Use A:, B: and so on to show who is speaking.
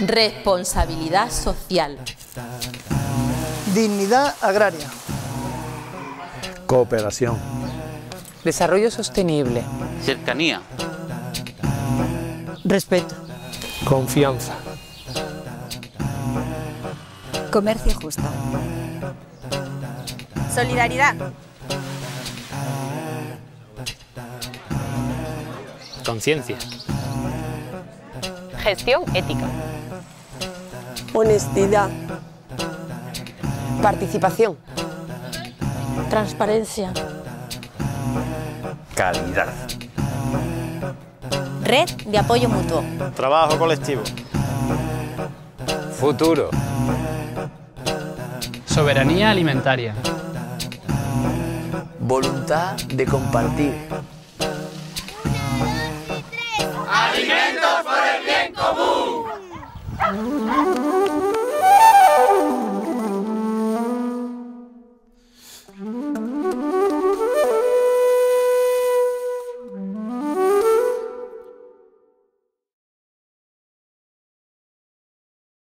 A: Responsabilidad social.
B: Dignidad agraria.
C: Cooperación.
D: Desarrollo sostenible.
E: Cercanía.
B: Respeto.
C: Confianza.
F: Comercio justo.
G: Solidaridad.
H: Conciencia.
I: Gestión ética.
J: Honestidad.
I: Participación.
F: Transparencia.
E: Calidad.
G: Red de apoyo mutuo.
H: Trabajo colectivo.
D: Futuro.
K: Soberanía alimentaria.
L: Voluntad de compartir.